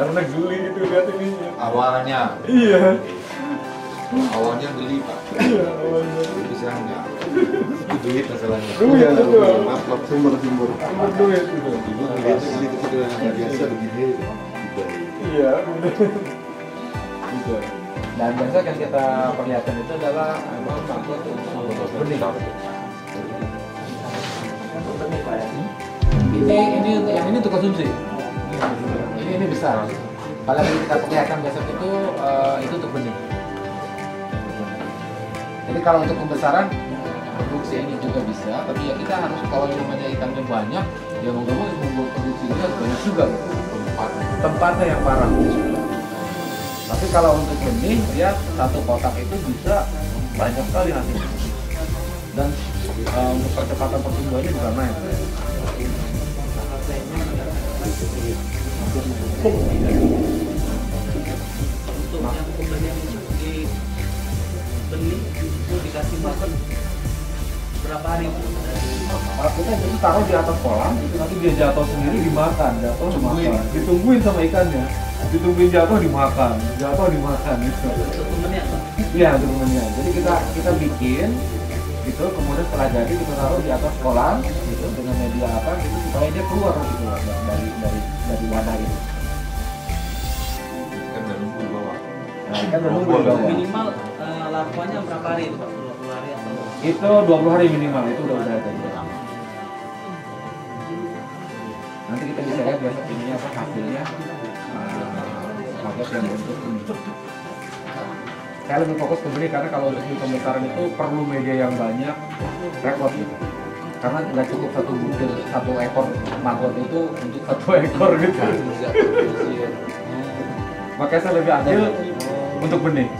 Karena geli itu lihat ini. Awalnya, Iya. awalnya geli pak. Iya, awalnya. Bisa enggak? Itu duit masalahnya. Duit itu. Upload sumber-sumber. Cuma duit itu. Ibu ngeliatnya kali kecil yang nggak biasa begini. Iya. Gitu. Dan biasa yang kita perlihatkan itu adalah memang pakai untuk benih. Ini ini untuk yang ini untuk konsumsi. Ini ini besar. Kalau yang kita perlihatkan besok itu eh, itu untuk benih. Jadi kalau untuk pembesaran produksi ini juga bisa, tapi ya kita harus kalau yang namanya ikannya banyak, ya mau nggak mau membuat produksinya banyak juga. Tempat, tempatnya yang parah. Tapi kalau untuk benih dia satu kotak itu bisa banyak sekali hasilnya. Dan untuk percepatan pertumbuhannya juga naik. Untuk yang pembelian di benih itu dikasih makan berapa hari kita itu taruh di atas kolam, itu nanti dia jatuh sendiri dimakan, jatuh dimakan, ditungguin sama ikannya, ditungguin jatuh dimakan, jatuh dimakan gitu. untuk temennya? Iya untuk temennya. Jadi kita kita bikin gitu, kemudian setelah jadi kita taruh di atas kolam gitu dengan media apa gitu supaya dia keluar gitu dari dari dari wadah itu. Kan di bawah. Nah, nunggu di bawah. minimal eh, larvanya berapa hari itu Pak? 20 hari atau Itu 20 hari minimal itu udah udah ada. Nanti kita bisa lihat besok ini apa hasilnya. Uh, bagus yang untuk ini. Saya lebih fokus ke benih karena kalau untuk di pembesaran itu perlu media yang banyak, repot gitu. Karena nggak cukup satu butir satu ekor maggot itu untuk satu ekor gitu. Bisa produksi ya. Makanya saya lebih adil untuk benih.